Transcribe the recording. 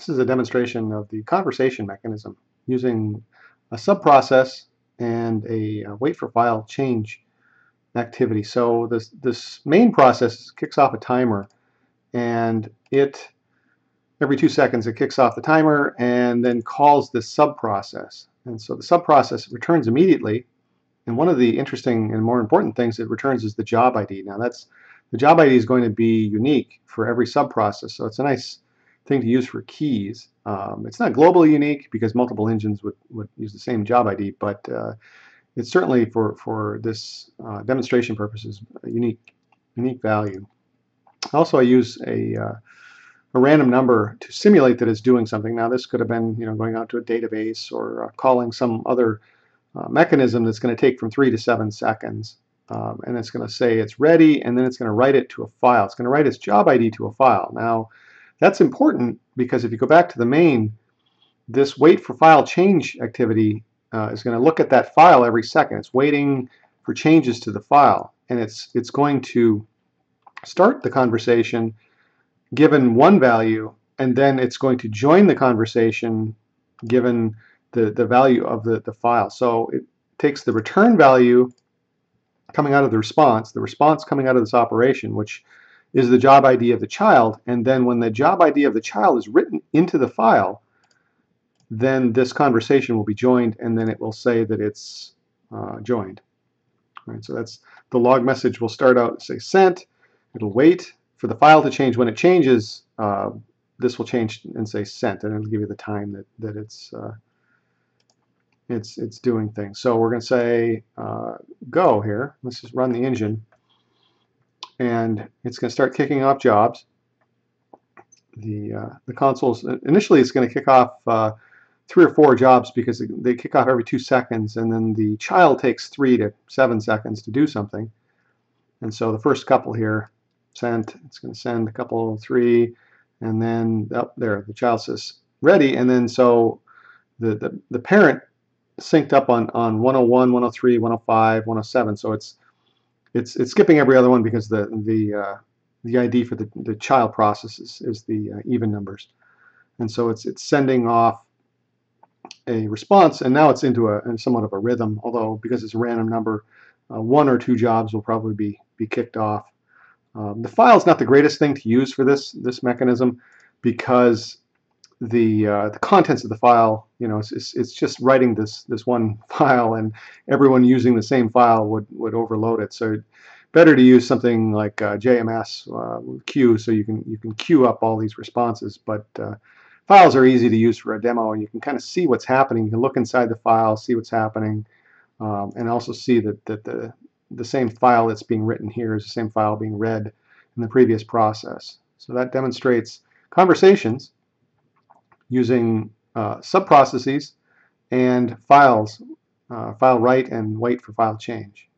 This is a demonstration of the conversation mechanism using a subprocess and a wait for file change activity. So this, this main process kicks off a timer and it every two seconds it kicks off the timer and then calls this subprocess. And so the subprocess returns immediately and one of the interesting and more important things it returns is the job ID. Now that's the job ID is going to be unique for every subprocess. So it's a nice thing to use for keys. Um, it's not globally unique because multiple engines would, would use the same job ID, but uh, it's certainly for, for this uh, demonstration purposes a unique, unique value. Also, I use a, uh, a random number to simulate that it's doing something. Now, this could have been you know, going out to a database or uh, calling some other uh, mechanism that's going to take from three to seven seconds. Um, and it's going to say it's ready, and then it's going to write it to a file. It's going to write its job ID to a file. Now, that's important because if you go back to the main, this wait for file change activity uh, is going to look at that file every second. It's waiting for changes to the file, and it's it's going to start the conversation given one value, and then it's going to join the conversation given the, the value of the, the file. So it takes the return value coming out of the response, the response coming out of this operation, which is the job ID of the child. And then when the job ID of the child is written into the file, then this conversation will be joined and then it will say that it's uh, joined. Right, so that's the log message will start out and say sent. It'll wait for the file to change. When it changes, uh, this will change and say sent, and it'll give you the time that that it's uh, it's it's doing things. So we're going to say uh, go here. Let's just run the engine and it's going to start kicking off jobs. The, uh, the consoles, initially it's going to kick off uh, three or four jobs because they kick off every two seconds and then the child takes three to seven seconds to do something. And so the first couple here, sent, it's going to send a couple, three, and then up there, the child says ready, and then so the, the, the parent synced up on, on 101, 103, 105, 107, so it's it's it's skipping every other one because the the uh, the ID for the, the child process is, is the uh, even numbers. And so it's it's sending off a response, and now it's into a, somewhat of a rhythm, although because it's a random number, uh, one or two jobs will probably be, be kicked off. Um, the file is not the greatest thing to use for this, this mechanism because the uh, the contents of the file, you know, it's, it's, it's, just writing this this one file, and everyone using the same file would would overload it. So better to use something like uh, JMS uh, queue, so you can you can queue up all these responses. But uh, files are easy to use for a demo, and you can kind of see what's happening. You can look inside the file, see what's happening, um, and also see that that the the same file that's being written here is the same file being read in the previous process. So that demonstrates conversations using uh, subprocesses and files, uh, file write and wait for file change.